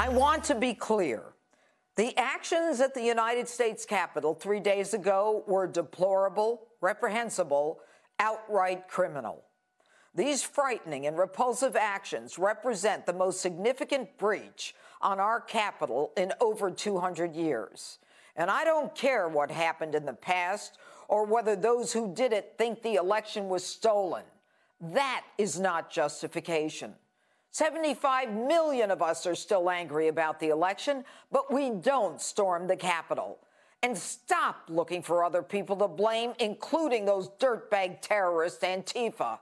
I want to be clear. The actions at the United States Capitol three days ago were deplorable, reprehensible, outright criminal. These frightening and repulsive actions represent the most significant breach on our Capitol in over 200 years. And I don't care what happened in the past or whether those who did it think the election was stolen. That is not justification. 75 million of us are still angry about the election, but we don't storm the Capitol. And stop looking for other people to blame, including those dirtbag terrorists, Antifa.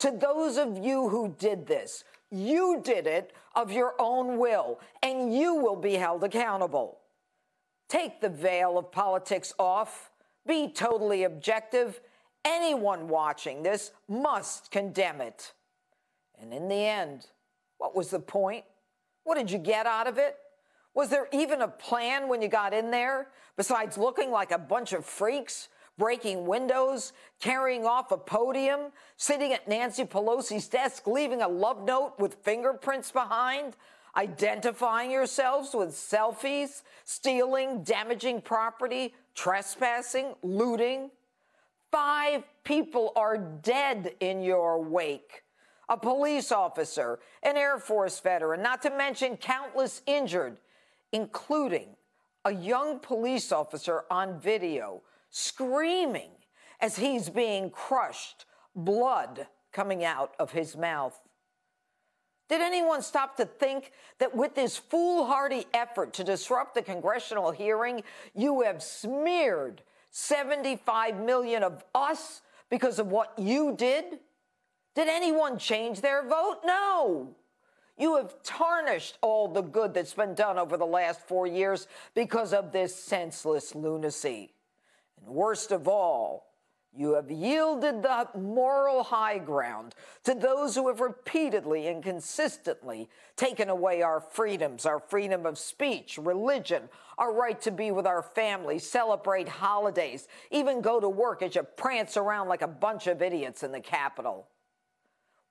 To those of you who did this, you did it of your own will, and you will be held accountable. Take the veil of politics off, be totally objective. Anyone watching this must condemn it. And in the end, what was the point? What did you get out of it? Was there even a plan when you got in there, besides looking like a bunch of freaks, breaking windows, carrying off a podium, sitting at Nancy Pelosi's desk, leaving a love note with fingerprints behind, identifying yourselves with selfies, stealing, damaging property, trespassing, looting? Five people are dead in your wake a police officer, an Air Force veteran, not to mention countless injured, including a young police officer on video screaming as he's being crushed, blood coming out of his mouth. Did anyone stop to think that with this foolhardy effort to disrupt the congressional hearing, you have smeared 75 million of us because of what you did? Did anyone change their vote? No. You have tarnished all the good that's been done over the last four years because of this senseless lunacy. And worst of all, you have yielded the moral high ground to those who have repeatedly and consistently taken away our freedoms, our freedom of speech, religion, our right to be with our families, celebrate holidays, even go to work as you prance around like a bunch of idiots in the Capitol.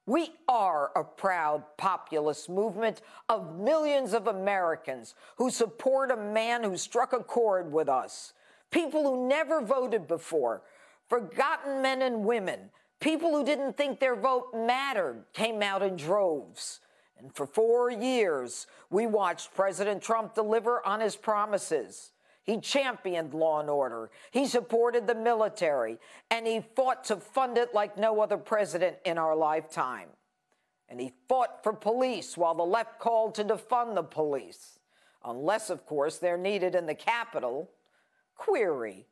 We are a proud populist movement of millions of Americans who support a man who struck a chord with us. People who never voted before, forgotten men and women, people who didn't think their vote mattered came out in droves. And for four years, we watched President Trump deliver on his promises. He championed law and order. He supported the military, and he fought to fund it like no other president in our lifetime. And he fought for police while the left called to defund the police, unless, of course, they're needed in the Capitol. Query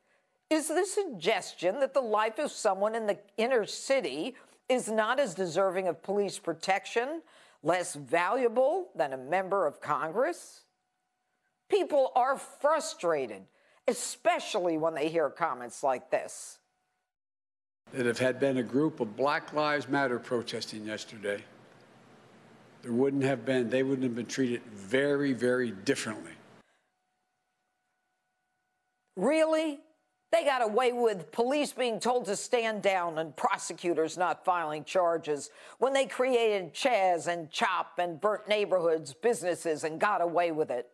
Is the suggestion that the life of someone in the inner city is not as deserving of police protection, less valuable than a member of Congress? People are frustrated, especially when they hear comments like this. That if had been a group of Black Lives Matter protesting yesterday, there wouldn't have been, they wouldn't have been treated very, very differently. Really? They got away with police being told to stand down and prosecutors not filing charges when they created Chaz and CHOP and burnt neighborhoods, businesses, and got away with it.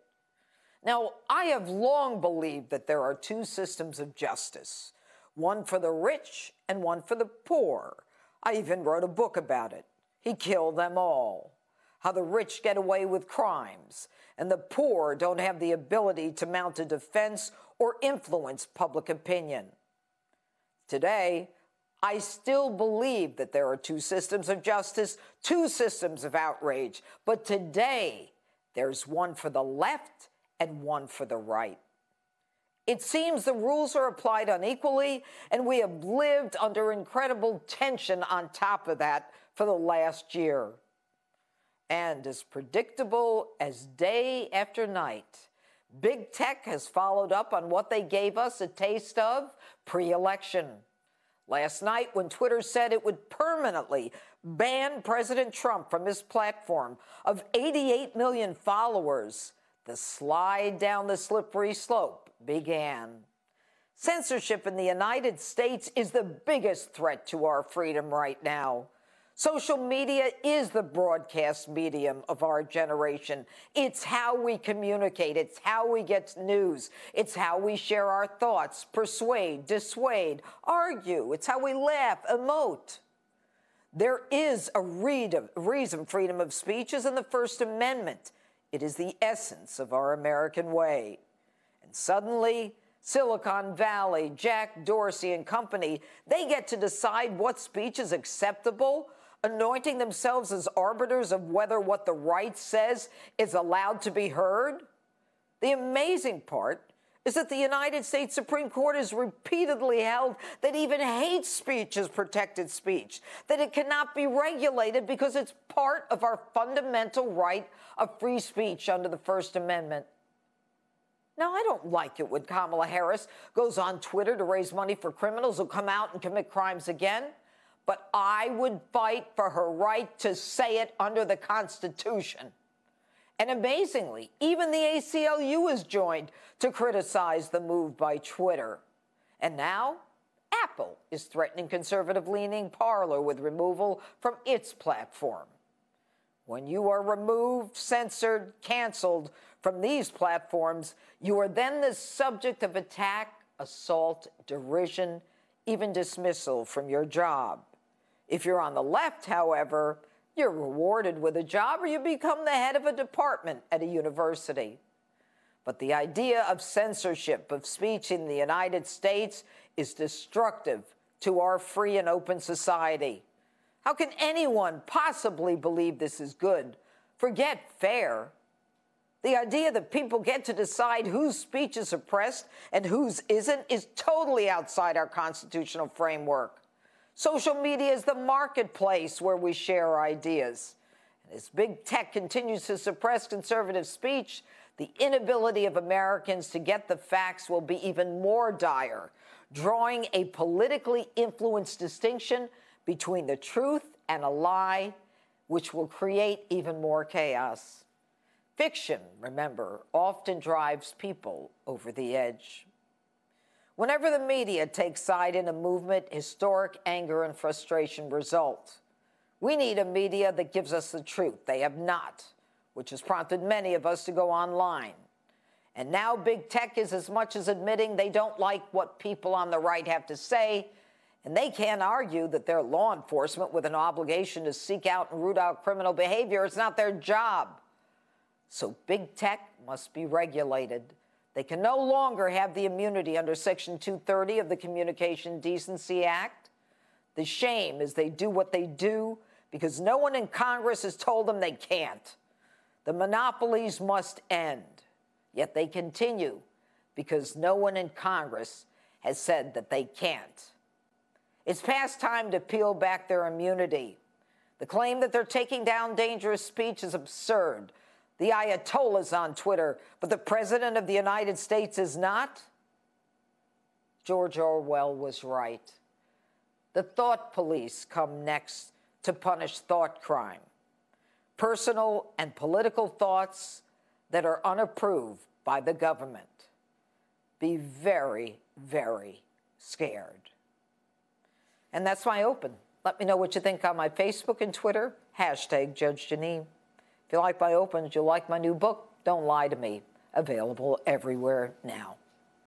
Now, I have long believed that there are two systems of justice one for the rich and one for the poor. I even wrote a book about it. He killed them all. How the rich get away with crimes, and the poor don't have the ability to mount a defense or influence public opinion. Today, I still believe that there are two systems of justice, two systems of outrage, but today there's one for the left and one for the right. It seems the rules are applied unequally, and we have lived under incredible tension on top of that for the last year. And as predictable as day after night, big tech has followed up on what they gave us a taste of pre election. Last night, when Twitter said it would permanently ban President Trump from his platform of 88 million followers, the slide down the slippery slope began. Censorship in the United States is the biggest threat to our freedom right now. Social media is the broadcast medium of our generation. It's how we communicate. It's how we get news. It's how we share our thoughts, persuade, dissuade, argue. It's how we laugh, emote. There is a reason freedom of speech is in the First Amendment. It is the essence of our American way. And suddenly, Silicon Valley, Jack Dorsey and company, they get to decide what speech is acceptable anointing themselves as arbiters of whether what the right says is allowed to be heard? The amazing part is that the United States Supreme Court has repeatedly held that even hate speech is protected speech, that it cannot be regulated because it's part of our fundamental right of free speech under the First Amendment. Now, I don't like it when Kamala Harris goes on Twitter to raise money for criminals who come out and commit crimes again but I would fight for her right to say it under the Constitution. And amazingly, even the ACLU has joined to criticize the move by Twitter. And now, Apple is threatening conservative leaning Parler with removal from its platform. When you are removed, censored, canceled from these platforms, you are then the subject of attack, assault, derision, even dismissal from your job. If you're on the left, however, you're rewarded with a job or you become the head of a department at a university. But the idea of censorship of speech in the United States is destructive to our free and open society. How can anyone possibly believe this is good? Forget fair. The idea that people get to decide whose speech is suppressed and whose isn't is totally outside our constitutional framework. Social media is the marketplace where we share ideas. And as big tech continues to suppress conservative speech, the inability of Americans to get the facts will be even more dire, drawing a politically influenced distinction between the truth and a lie, which will create even more chaos. Fiction, remember, often drives people over the edge. Whenever the media takes side in a movement, historic anger and frustration result. We need a media that gives us the truth. They have not, which has prompted many of us to go online. And now big tech is as much as admitting they don't like what people on the right have to say, and they can't argue that they're law enforcement with an obligation to seek out and root out criminal behavior. is not their job. So big tech must be regulated. They can no longer have the immunity under Section 230 of the Communication Decency Act. The shame is they do what they do because no one in Congress has told them they can't. The monopolies must end, yet they continue because no one in Congress has said that they can't. It's past time to peel back their immunity. The claim that they're taking down dangerous speech is absurd the Ayatollah's on Twitter, but the President of the United States is not? George Orwell was right. The thought police come next to punish thought crime. Personal and political thoughts that are unapproved by the government. Be very, very scared. And that's my open. Let me know what you think on my Facebook and Twitter, hashtag Judge Jeanine you like my opens, you like my new book, Don't Lie to Me, available everywhere now.